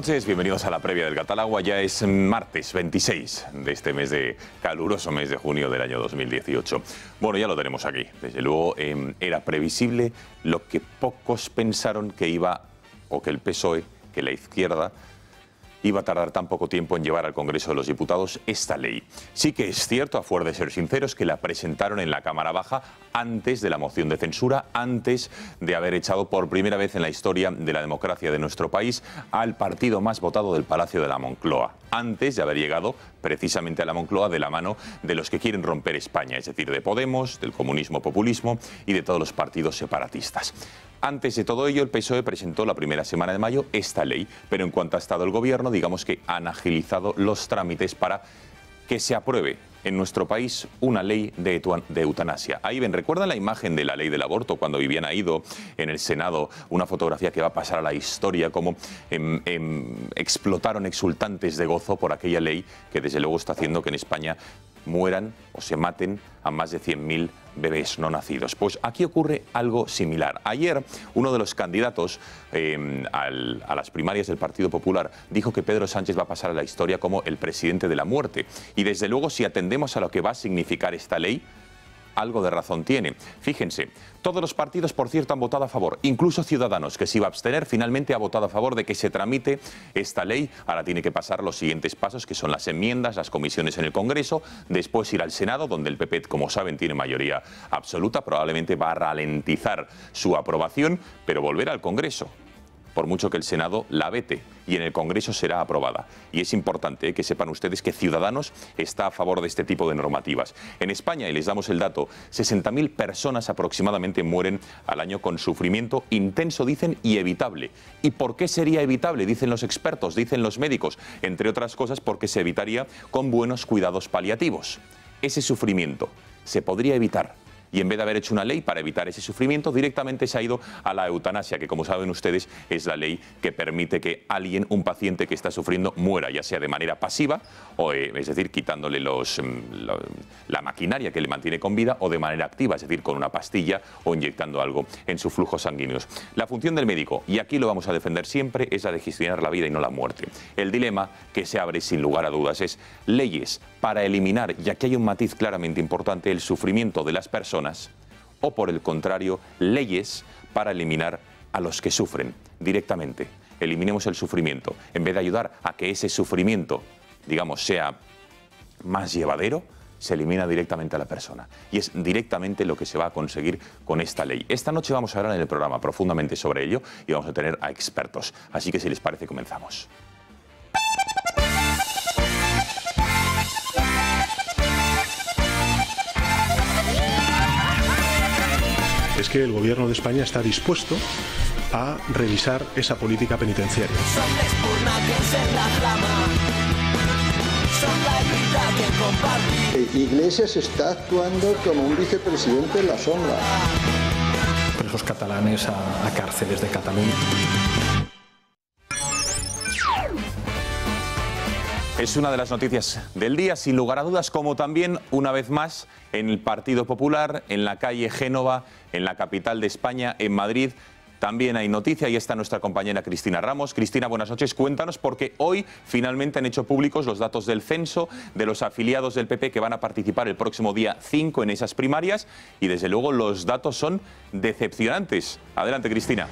noches, bienvenidos a la previa del Catalagua. Ya es martes 26 de este mes de caluroso mes de junio del año 2018. Bueno, ya lo tenemos aquí. Desde luego em, era previsible lo que pocos pensaron que iba, o que el PSOE, que la izquierda, iba a tardar tan poco tiempo en llevar al Congreso de los Diputados esta ley. Sí que es cierto, a fuer de ser sinceros, que la presentaron en la Cámara Baja antes de la moción de censura, antes de haber echado por primera vez en la historia de la democracia de nuestro país al partido más votado del Palacio de la Moncloa, antes de haber llegado precisamente a la Moncloa de la mano de los que quieren romper España, es decir, de Podemos, del comunismo populismo y de todos los partidos separatistas. Antes de todo ello, el PSOE presentó la primera semana de mayo esta ley, pero en cuanto ha estado el gobierno, digamos que han agilizado los trámites para que se apruebe en nuestro país una ley de, eutanasia. Ahí ven, ¿recuerdan la imagen de la ley del aborto cuando Viviana ido en el Senado? Una fotografía que va a pasar a la historia, como em, em, explotaron exultantes de gozo por aquella ley que desde luego está haciendo que en España mueran o se maten a más de 100.000 bebés no nacidos. Pues aquí ocurre algo similar. Ayer uno de los candidatos em, a las primarias del Partido Popular dijo que Pedro Sánchez va a pasar a la historia como el presidente de la muerte. Y desde luego si atendemos a lo que va a significar esta ley, algo de razón tiene. Fíjense, todos los partidos, por cierto, han votado a favor, incluso Ciudadanos, que se iba a abstener, finalmente ha votado a favor de que se tramite esta ley. Ahora tiene que pasar los siguientes pasos, que son las enmiendas, las comisiones en el Congreso, después ir al Senado, donde el PP, como saben, tiene mayoría absoluta, probablemente va a ralentizar su aprobación, pero volver al Congreso por mucho que el Senado la vete y en el Congreso será aprobada. Y es importante que sepan ustedes que Ciudadanos está a favor de este tipo de normativas. En España, y les damos el dato, 60.000 personas aproximadamente mueren al año con sufrimiento intenso, dicen, y evitable. ¿Y por qué sería evitable? Dicen los expertos, dicen los médicos, entre otras cosas porque se evitaría con buenos cuidados paliativos. Ese sufrimiento se podría evitar y en vez de haber hecho una ley para evitar ese sufrimiento, directamente se ha ido a la eutanasia, que como saben ustedes es la ley que permite que alguien, un paciente que está sufriendo, muera, ya sea de manera pasiva, o, eh, es decir, quitándole los, mm, la, maquinaria que le mantiene con vida, o de manera activa, es decir, con una pastilla o inyectando algo en sus flujos sanguíneos. La función del médico, y aquí lo vamos a defender siempre, es la de gestionar la vida y no la muerte. El dilema que se abre sin lugar a dudas es leyes para eliminar, ya que hay un matiz claramente importante, el sufrimiento de las personas o por el contrario, leyes para eliminar a los que sufren directamente. Eliminemos el sufrimiento. En vez de ayudar a que ese sufrimiento, digamos, sea más llevadero, se elimina directamente a la persona. Y es directamente lo que se va a conseguir con esta ley. Esta noche vamos a hablar en el programa profundamente sobre ello y vamos a tener a expertos. Así que si les parece, comenzamos. Es que el gobierno de España está dispuesto a revisar esa política penitenciaria. Iglesias está actuando como un vicepresidente en la sombra. Presos catalanes a, a cárceles de Cataluña. Es una de las noticias del día, sin lugar a dudas, como también, una vez más, en el Partido Popular, en la calle Génova, en la capital de España, en Madrid. También hay noticia y está nuestra compañera Cristina Ramos. Cristina, buenas noches. Cuéntanos porque hoy finalmente han hecho públicos los datos del censo de los afiliados del PP que van a participar el próximo día 5 en esas primarias y desde luego los datos son decepcionantes. Adelante, Cristina.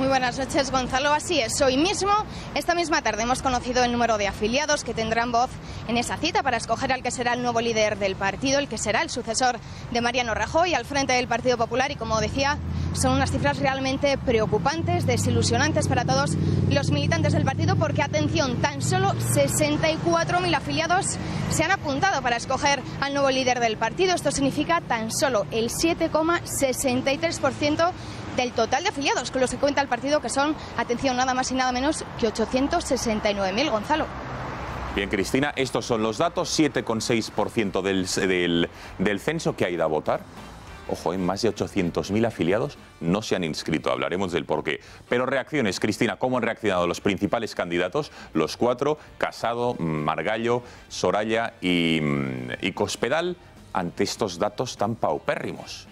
Muy buenas noches, Gonzalo. Así es, hoy mismo, esta misma tarde, hemos conocido el número de afiliados que tendrán voz en esa cita para escoger al que será el nuevo líder del partido, el que será el sucesor de Mariano Rajoy al frente del Partido Popular. Y como decía, son unas cifras realmente preocupantes, desilusionantes para todos los militantes del partido, porque, atención, tan solo 64.000 afiliados se han apuntado para escoger al nuevo líder del partido. Esto significa tan solo el 7,63% del total de afiliados con los que cuenta el partido, que son, atención, nada más y nada menos que 869.000, Gonzalo. Bien, Cristina, estos son los datos, 7,6% del, del, censo que ha ido a votar. Ojo, en más de 800.000 afiliados no se han inscrito. Hablaremos del porqué. Pero reacciones, Cristina, ¿cómo han reaccionado los principales candidatos? Los cuatro, Casado, Margallo, Soraya y, y Cospedal, ante estos datos tan paupérrimos.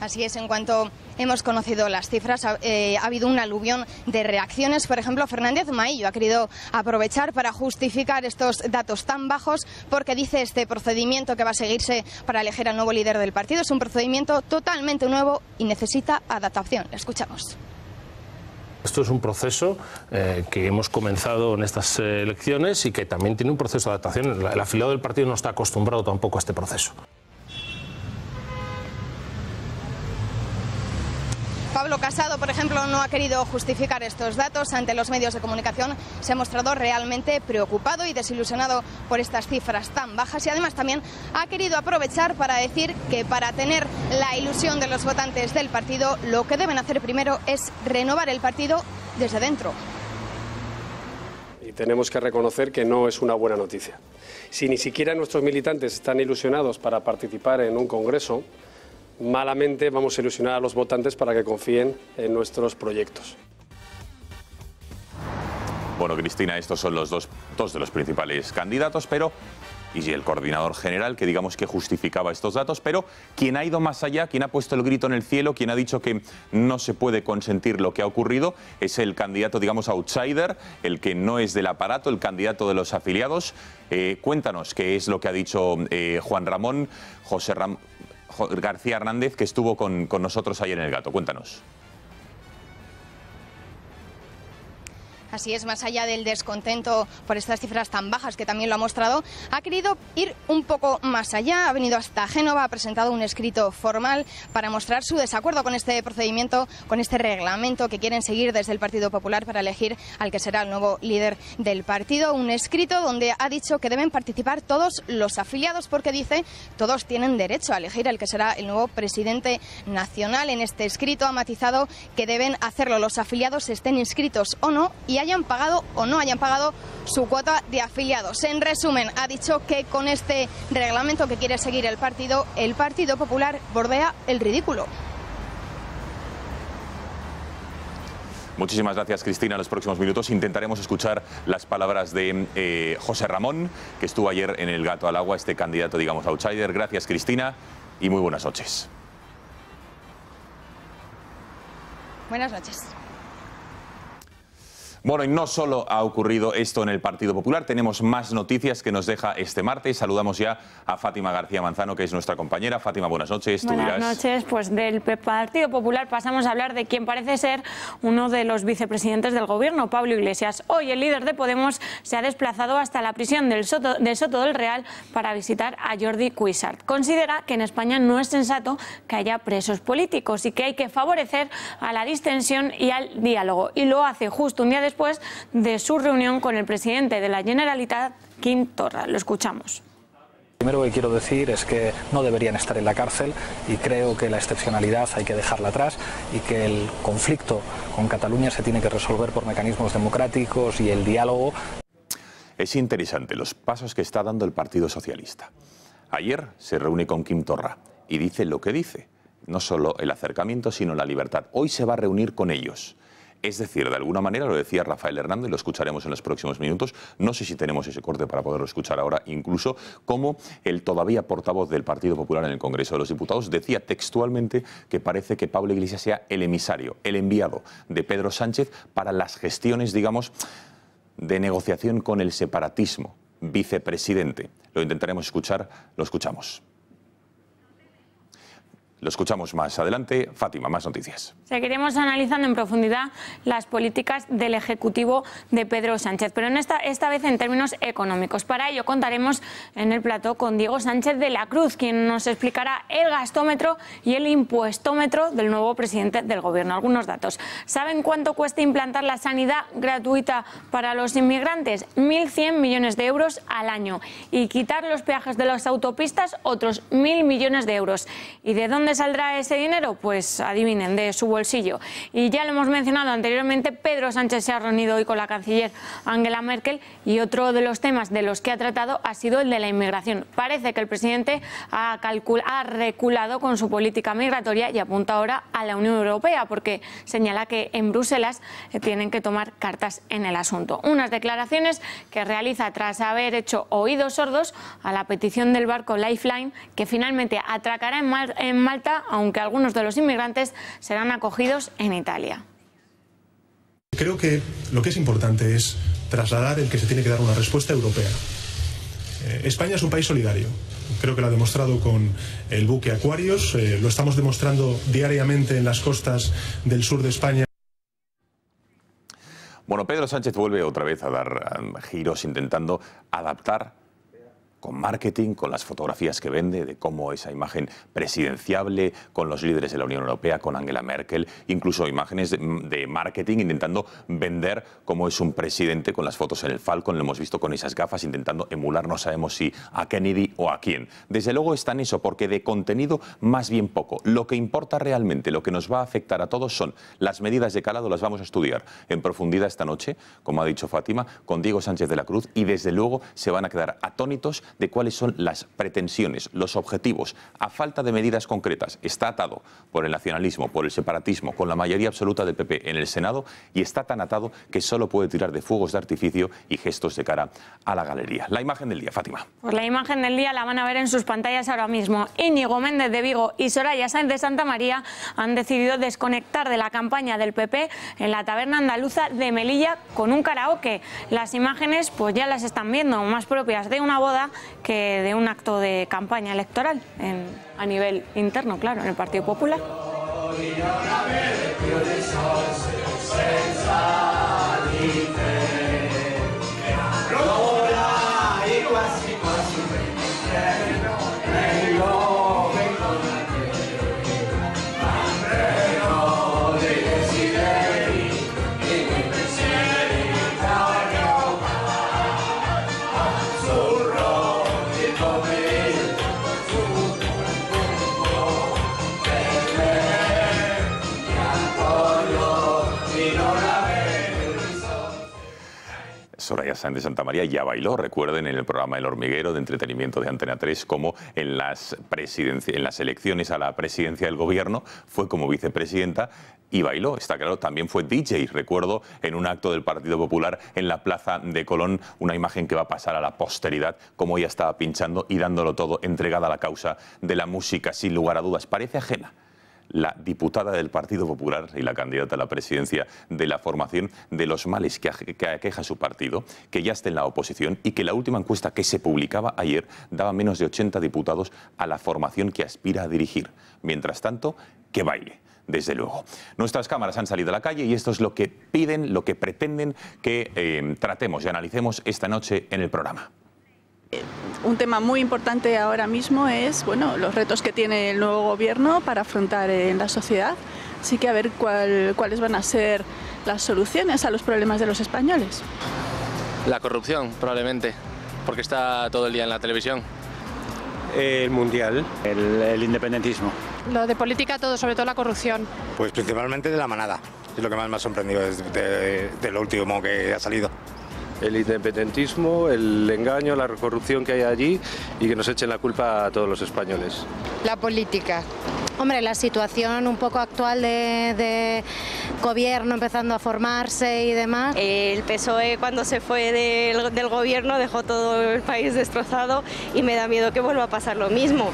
Así es, en cuanto hemos conocido las cifras, ha, eh, ha, habido un aluvión de reacciones. Por ejemplo, Fernández Maillo ha querido aprovechar para justificar estos datos tan bajos porque dice este procedimiento que va a seguirse para elegir al nuevo líder del partido es un procedimiento totalmente nuevo y necesita adaptación. Escuchamos. Esto es un proceso eh, que hemos comenzado en estas eh, elecciones y que también tiene un proceso de adaptación. El afiliado del partido no está acostumbrado tampoco a este proceso. Pablo Casado, por ejemplo, no ha querido justificar estos datos ante los medios de comunicación. Se ha mostrado realmente preocupado y desilusionado por estas cifras tan bajas y además también ha querido aprovechar para decir que para tener la ilusión de los votantes del partido, lo que deben hacer primero es renovar el partido desde dentro. Y tenemos que reconocer que no es una buena noticia. Si ni siquiera nuestros militantes están ilusionados para participar en un congreso, malamente vamos a ilusionar a los votantes para que confíen en nuestros proyectos. Bueno, Cristina, estos son los dos, dos de los principales candidatos, pero y el coordinador general que digamos que justificaba estos datos, pero quien ha ido más allá, quien ha puesto el grito en el cielo, quien ha dicho que no se puede consentir lo que ha ocurrido, es el candidato, digamos, outsider, el que no es del aparato, el candidato de los afiliados. Eh, cuéntanos qué es lo que ha dicho eh, Juan Ramón, José Ram García Hernández, que estuvo con, con nosotros ayer en el Gato. Cuéntanos. Así es, más allá del descontento por estas cifras tan bajas que también lo ha mostrado, ha querido ir un poco más allá. Ha venido hasta Génova, ha presentado un escrito formal para mostrar su desacuerdo con este procedimiento, con este reglamento que quieren seguir desde el Partido Popular para elegir al que será el nuevo líder del partido. Un escrito donde ha dicho que deben participar todos los afiliados porque dice todos tienen derecho a elegir al que será el nuevo presidente nacional. En este escrito ha matizado que deben hacerlo los afiliados, estén inscritos o no, y hayan pagado o no hayan pagado su cuota de afiliados. En resumen, ha dicho que con este reglamento que quiere seguir el partido, el Partido Popular bordea el ridículo. Muchísimas gracias, Cristina. En los próximos minutos intentaremos escuchar las palabras de eh, José Ramón, que estuvo ayer en el Gato al Agua, este candidato, digamos, outsider. Gracias, Cristina, y muy buenas noches. Buenas noches. Bueno, y no solo ha ocurrido esto en el Partido Popular, tenemos más noticias que nos deja este martes. Saludamos ya a Fátima García Manzano, que es nuestra compañera. Fátima, buenas noches. Buenas noches. Pues del Partido Popular pasamos a hablar de quien parece ser uno de los vicepresidentes del Gobierno, Pablo Iglesias. Hoy el líder de Podemos se ha desplazado hasta la prisión del Soto, del, Soto del Real para visitar a Jordi Cuixart. Considera que en España no es sensato que haya presos políticos y que hay que favorecer a la distensión y al diálogo. Y lo hace justo un día después después de su reunión con el presidente de la Generalitat, Quim Torra. Lo escuchamos. Lo primero que quiero decir es que no deberían estar en la cárcel y creo que la excepcionalidad hay que dejarla atrás y que el conflicto con Cataluña se tiene que resolver por mecanismos democráticos y el diálogo. Es interesante los pasos que está dando el Partido Socialista. Ayer se reúne con Quim Torra y dice lo que dice. No solo el acercamiento, sino la libertad. Hoy se va a reunir con ellos. Es decir, de alguna manera, lo decía Rafael Hernández, lo escucharemos en los próximos minutos, no sé si tenemos ese corte para poderlo escuchar ahora, incluso como el todavía portavoz del Partido Popular en el Congreso de los Diputados decía textualmente que parece que Pablo Iglesias sea el emisario, el enviado de Pedro Sánchez para las gestiones, digamos, de negociación con el separatismo, vicepresidente. Lo intentaremos escuchar, lo escuchamos. Lo escuchamos más adelante. Fátima, más noticias. Seguiremos analizando en profundidad las políticas del Ejecutivo de Pedro Sánchez, pero en esta, esta vez en términos económicos. Para ello contaremos en el plató con Diego Sánchez de la Cruz, quien nos explicará el gastómetro y el impuestómetro del nuevo presidente del Gobierno. Algunos datos. ¿Saben cuánto cuesta implantar la sanidad gratuita para los inmigrantes? 1.100 millones de euros al año. Y quitar los peajes de las autopistas, otros 1.000 millones de euros. ¿Y de dónde saldrá ese dinero? Pues adivinen, de su bolsillo. Y ya lo hemos mencionado anteriormente, Pedro Sánchez se ha reunido hoy con la canciller Angela Merkel y otro de los temas de los que ha tratado ha sido el de la inmigración. Parece que el presidente ha, ha reculado con su política migratoria y apunta ahora a la Unión Europea porque señala que en Bruselas eh, tienen que tomar cartas en el asunto. Unas declaraciones que realiza tras haber hecho oídos sordos a la petición del barco Lifeline que finalmente atracará en Malta Malta, aunque algunos de los inmigrantes serán acogidos en Italia. Creo que lo que es importante es trasladar el que se tiene que dar una respuesta europea. Eh, España es un país solidario. Creo que lo ha demostrado con el buque Aquarius, eh, lo estamos demostrando diariamente en las costas del sur de España. Bueno, Pedro Sánchez vuelve otra vez a dar um, giros intentando adaptar con marketing, con las fotografías que vende, de cómo esa imagen presidenciable con los líderes de la Unión Europea, con Angela Merkel, incluso imágenes de, marketing intentando vender cómo es un presidente con las fotos en el Falcon, lo hemos visto con esas gafas intentando emular, no sabemos si a Kennedy o a quién. Desde luego está en eso, porque de contenido más bien poco. Lo que importa realmente, lo que nos va a afectar a todos son las medidas de calado, las vamos a estudiar en profundidad esta noche, como ha dicho Fátima, con Diego Sánchez de la Cruz, y desde luego se van a quedar atónitos de cuáles son las pretensiones, los objetivos, a falta de medidas concretas. Está atado por el nacionalismo, por el separatismo, con la mayoría absoluta del PP en el Senado y está tan atado que solo puede tirar de fuegos de artificio y gestos de cara a la galería. La imagen del día, Fátima. Pues la imagen del día la van a ver en sus pantallas ahora mismo. Íñigo Méndez de Vigo y Soraya Sáenz de Santa María han decidido desconectar de la campaña del PP en la taberna andaluza de Melilla con un karaoke. Las imágenes pues ya las están viendo, más propias de una boda que de un acto de campaña electoral a nivel interno, claro, en el Partido Popular. Soraya Sáenz de Santa María ya bailó, recuerden, en el programa El Hormiguero de entretenimiento de Antena 3, como en las, en las elecciones a la presidencia del gobierno fue como vicepresidenta y bailó, está claro, también fue DJ, recuerdo, en un acto del Partido Popular en la Plaza de Colón, una imagen que va a pasar a la posteridad, como ella estaba pinchando y dándolo todo, entregada a la causa de la música, sin lugar a dudas. Parece ajena la diputada del Partido Popular y la candidata a la presidencia de la formación de los males que, que aqueja su partido, que ya está en la oposición y que la última encuesta que se publicaba ayer daba menos de 80 diputados a la formación que aspira a dirigir. Mientras tanto, que baile desde luego. Nuestras cámaras han salido a la calle y esto es lo que piden, lo que pretenden que eh, tratemos y analicemos esta noche en el programa. Un tema muy importante ahora mismo es bueno, los retos que tiene el nuevo gobierno para afrontar en la sociedad. Así que a ver cuál, cuáles van a ser las soluciones a los problemas de los españoles. La corrupción, probablemente, porque está todo el día en la televisión. El mundial, el, el independentismo. Lo de política todo, sobre todo la corrupción. Pues principalmente de la manada. Es lo que más me ha sorprendido de, de, de lo último que ha salido el independentismo, el engaño, la corrupción que hay allí y que nos echen la culpa a todos los españoles. La política. Hombre, la situación un poco actual de, de, gobierno empezando a formarse y demás. El PSOE cuando se fue del, del gobierno dejó todo el país destrozado y me da miedo que vuelva a pasar lo mismo.